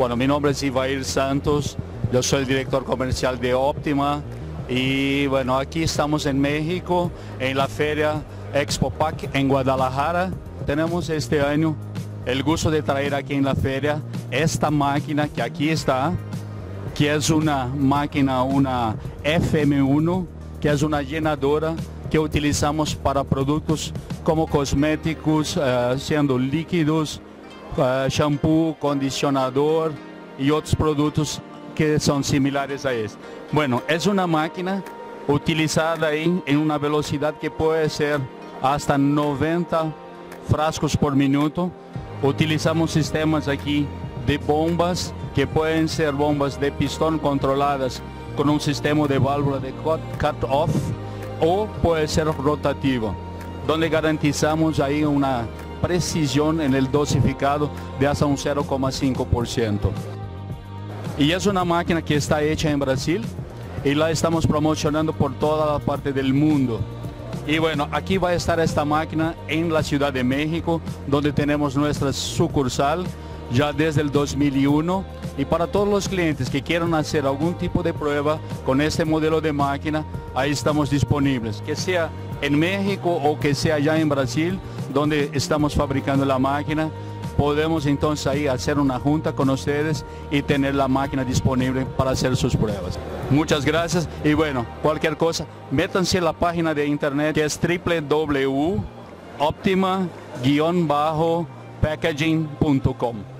Bueno, mi nombre es Ivair Santos, yo soy el director comercial de Optima y bueno, aquí estamos en México, en la feria Expo Pack en Guadalajara. Tenemos este año el gusto de traer aquí en la feria esta máquina que aquí está, que es una máquina, una FM1, que es una llenadora que utilizamos para productos como cosméticos, eh, siendo líquidos, uh, shampoo, condicionador y otros productos que son similares a este. Bueno, es una máquina utilizada en, en una velocidad que puede ser hasta 90 frascos por minuto. Utilizamos sistemas aquí de bombas que pueden ser bombas de pistón controladas con un sistema de válvula de cut-off o puede ser rotativo, donde garantizamos ahí una precisión en el dosificado de hasta un 0,5%. Y es una máquina que está hecha en Brasil y la estamos promocionando por toda la parte del mundo. Y bueno, aquí va a estar esta máquina en la Ciudad de México, donde tenemos nuestra sucursal ya desde el 2001 y para todos los clientes que quieran hacer algún tipo de prueba con este modelo de máquina, ahí estamos disponibles, que sea en México o que sea allá en Brasil, donde estamos fabricando la máquina, podemos entonces ahí hacer una junta con ustedes y tener la máquina disponible para hacer sus pruebas. Muchas gracias y bueno, cualquier cosa, métanse en la página de internet que es www.optima-packaging.com.